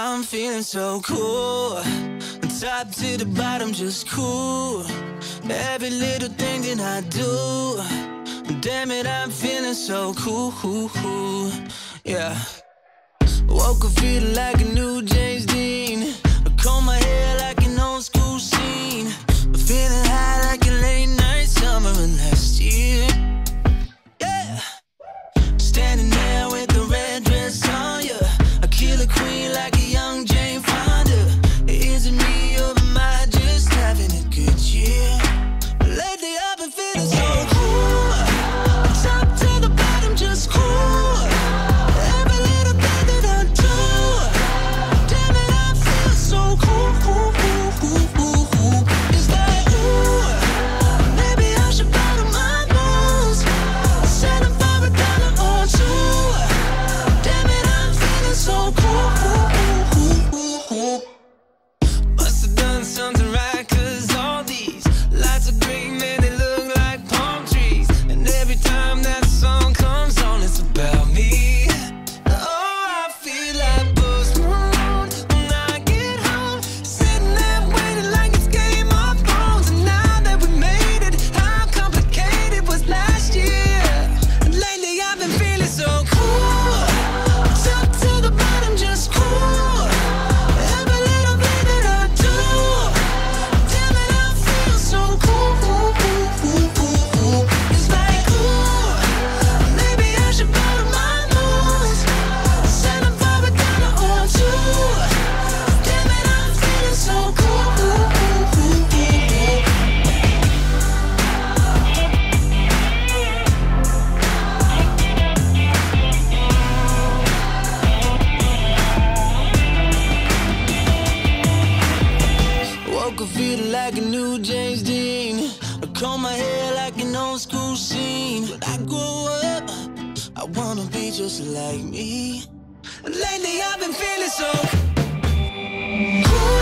I'm feeling so cool. Top to the bottom, just cool. Every little thing that I do. Damn it, I'm feeling so cool. Yeah. Woke up feeling like a new James queen like a young every time that could feel like a new James Dean. I comb my hair like an old school scene. But I grew up, I wanna be just like me. And lately I've been feeling so cool.